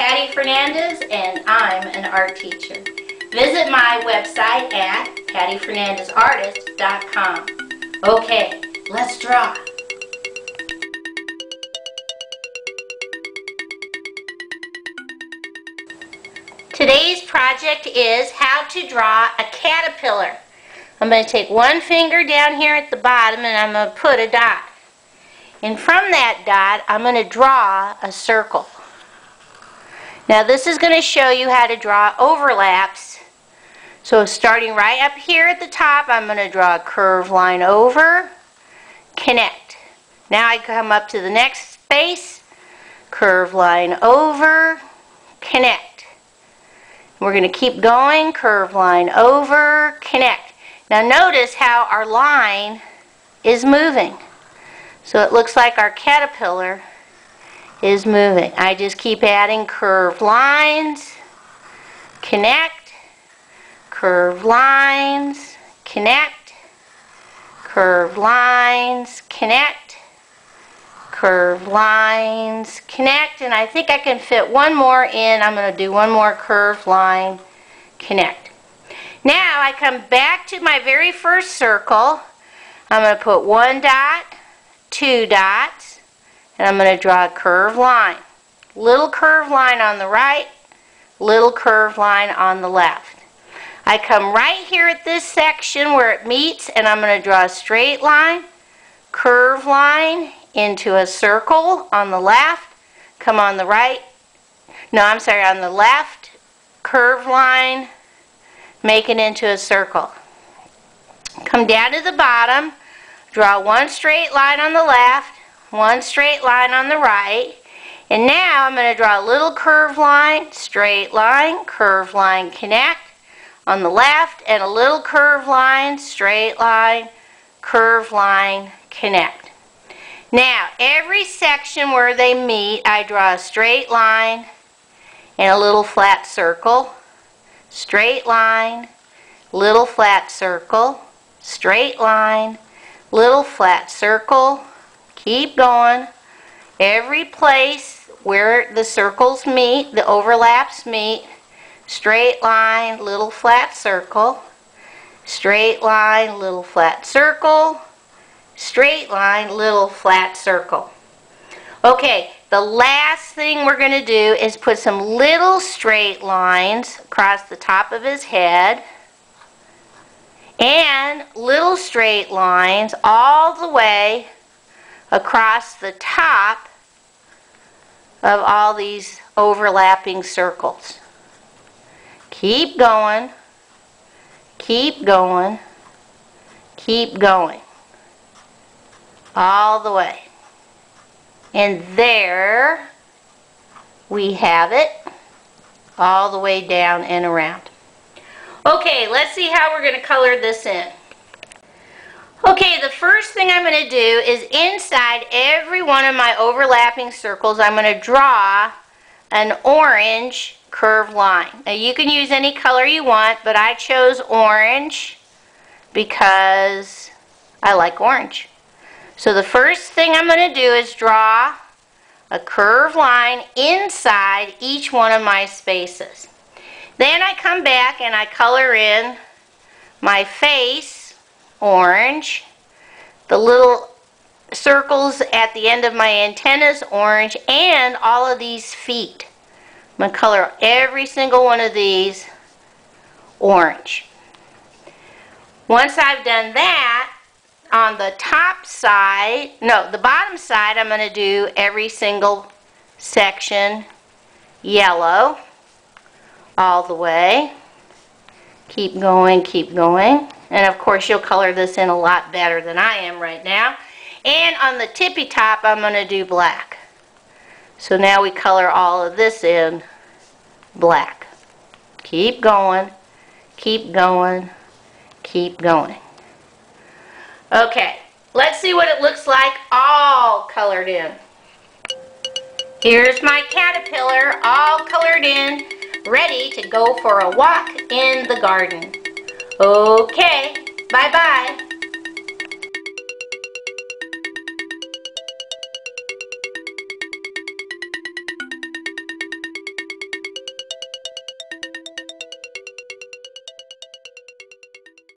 Patty Fernandez and I'm an art teacher. Visit my website at pattyfernandezartist.com. Okay, let's draw. Today's project is how to draw a caterpillar. I'm going to take one finger down here at the bottom and I'm going to put a dot. And from that dot, I'm going to draw a circle. Now this is going to show you how to draw overlaps. So starting right up here at the top, I'm going to draw a curved line over, connect. Now I come up to the next space, curved line over, connect. We're going to keep going, curved line over, connect. Now notice how our line is moving. So it looks like our caterpillar is moving. I just keep adding curved lines, connect, curved lines, connect, curved lines, connect, curved lines, connect, and I think I can fit one more in. I'm going to do one more curved line, connect. Now I come back to my very first circle. I'm going to put one dot, two dots, and I'm going to draw a curved line. Little curved line on the right, little curved line on the left. I come right here at this section where it meets, and I'm going to draw a straight line, curved line into a circle on the left, come on the right, no, I'm sorry, on the left, curved line, make it into a circle. Come down to the bottom, draw one straight line on the left, one straight line on the right, and now I'm going to draw a little curved line, straight line, curved line, connect on the left, and a little curved line, straight line, curved line, connect. Now, every section where they meet, I draw a straight line and a little flat circle, straight line, little flat circle, straight line, little flat circle, keep going. Every place where the circles meet, the overlaps meet, straight line, little flat circle, straight line, little flat circle, straight line, little flat circle. Okay, the last thing we're going to do is put some little straight lines across the top of his head and little straight lines all the way across the top of all these overlapping circles. Keep going, keep going, keep going, all the way. And there we have it all the way down and around. Okay, let's see how we're going to color this in. Okay, the first thing I'm going to do is inside every one of my overlapping circles, I'm going to draw an orange curved line. Now you can use any color you want, but I chose orange because I like orange. So the first thing I'm going to do is draw a curved line inside each one of my spaces. Then I come back and I color in my face orange, the little circles at the end of my antennas orange, and all of these feet. I'm going to color every single one of these orange. Once I've done that, on the top side, no, the bottom side, I'm going to do every single section yellow all the way. Keep going, keep going. And of course you'll color this in a lot better than I am right now. And on the tippy top, I'm going to do black. So now we color all of this in black. Keep going, keep going, keep going. Okay, let's see what it looks like all colored in. Here's my caterpillar all colored in, ready to go for a walk in the garden. Okay, bye-bye.